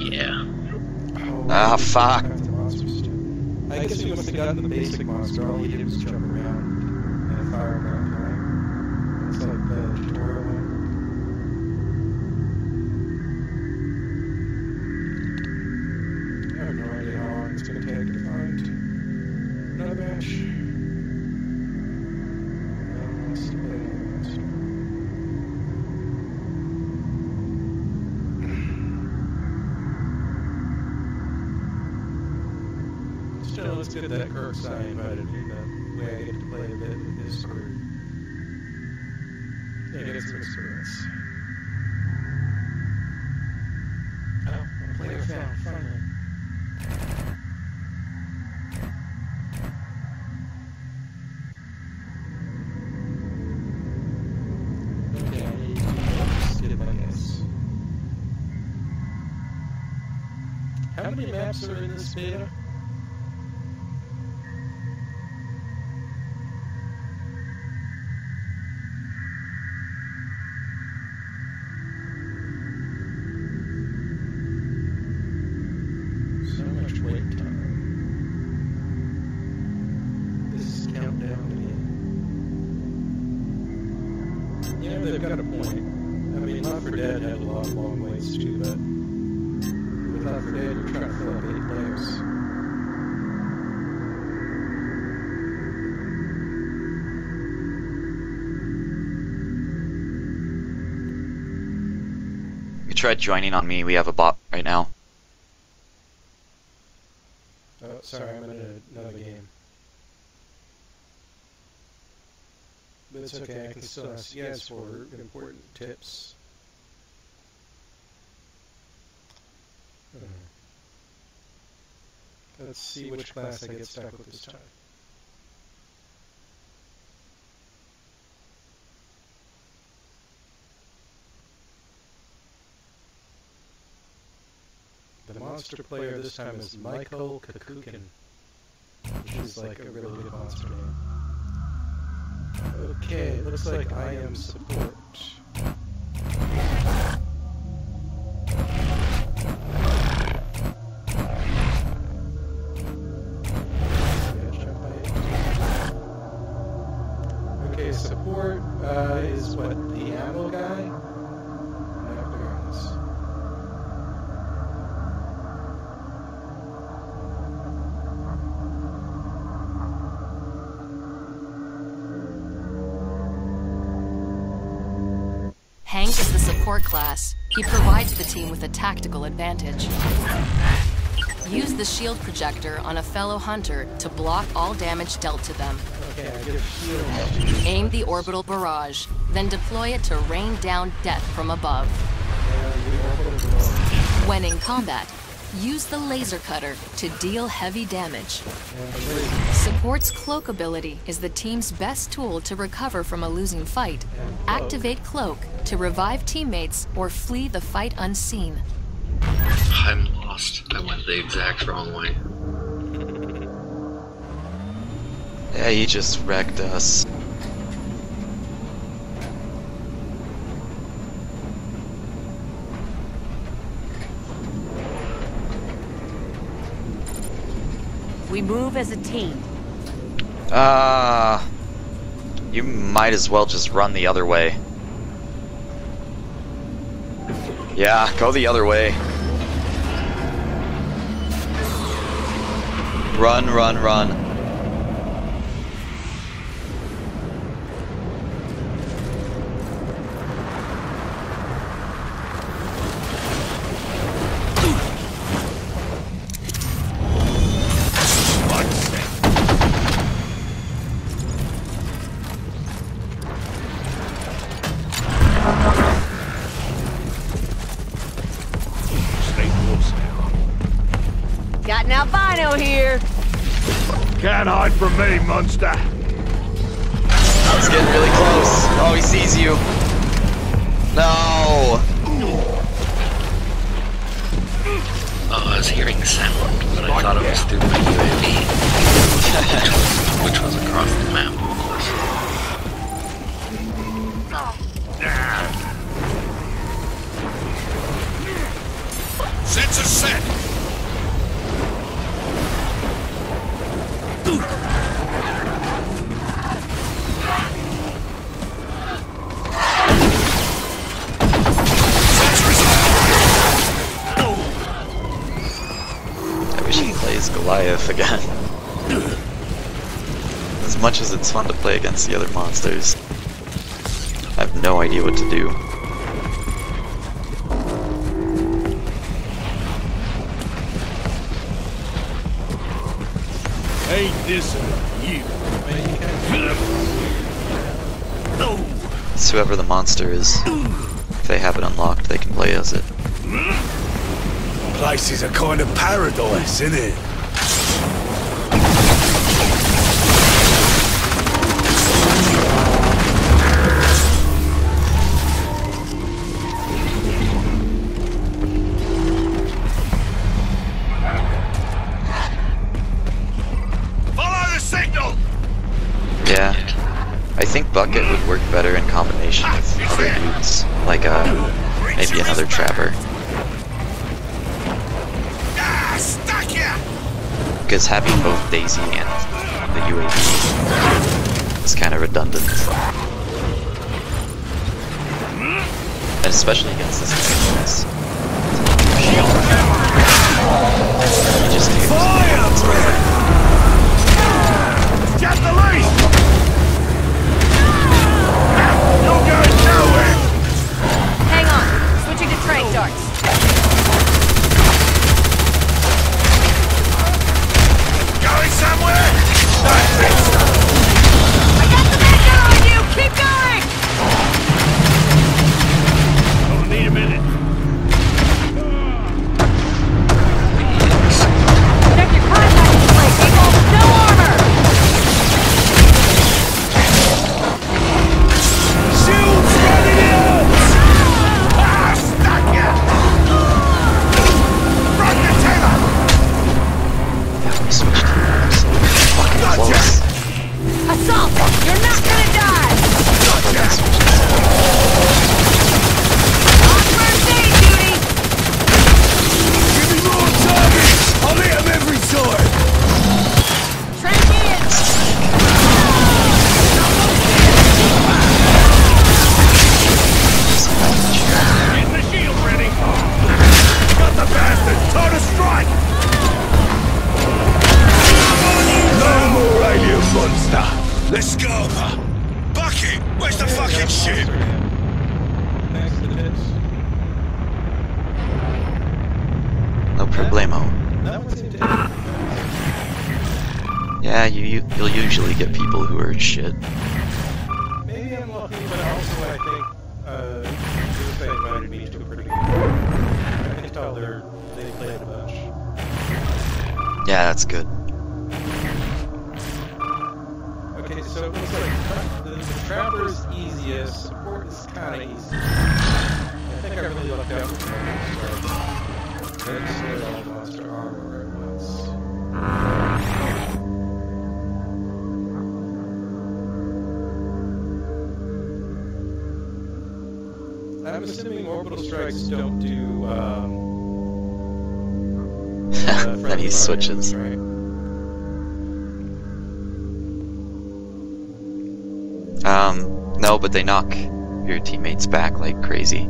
Yeah. Oh, Ah, fuck. kinds of monsters, too. I guess we must have gotten the basic monster. All he did was jump around and fire around, right? It's like the tutorial one. I have no idea how long it's going to take to find another match. Still, it's good that Grxai invited me. That way I get to play a bit with his crew. Yeah, get some experience. Oh, a player found, finally. How many maps are in this beta? Yeah, they've got a point. I mean, Left 4 Dead had a lot of long waits too, but with Left 4 Dead, you're trying to fill up eight players. You tried joining on me. We have a bot right now. Oh, sorry, I'm in another game. But it's okay, I can still ask you guys for important tips. Uh, Let's see which class I get stuck with this time. The monster player this time is Michael Kakukin, which is like a really good monster name. Okay, it looks like I am support. Yeah, jump by. Okay, support uh, is what the ammo guy. Support class. He provides the team with a tactical advantage. Use the shield projector on a fellow hunter to block all damage dealt to them. Aim the orbital barrage, then deploy it to rain down death from above. When in combat, use the laser cutter to deal heavy damage. And the laser. Support's cloak ability is the team's best tool to recover from a losing fight. Activate cloak to revive teammates or flee the fight unseen. I'm lost. I went the exact wrong way. Yeah, he just wrecked us. We move as a team. Uh, you might as well just run the other way. Yeah, go the other way. Run, run, run. Got an albino here. Can't hide from me, monster. He's getting really close. Oh, he sees you. No. Oh, I was hearing sound, but I thought it was through again. As much as it's fun to play against the other monsters, I have no idea what to do. Ain't this you? I mean, you can No! It's whoever the monster is. If they have it unlocked, they can play as it. Place is a kind of paradise, isn't it? Combination with other like uh, maybe another Trapper. Because having both Daisy and the UAV is kind of redundant. And especially against this. He You're not problemo. Yeah, you, you you'll usually get people who are shit. Maybe I'm lucky, but also I think uh, Tuesday invited me to a pretty good I can tell they're they played a bunch. Yeah, that's good. Okay, so it looks like the, the trapper is easiest, support is kind of easy. I think I really lucked out with my all monster armor at once. I'm assuming orbital strikes don't do. Um, uh, then he switches. Right? Um, no, but they knock your teammates back like crazy.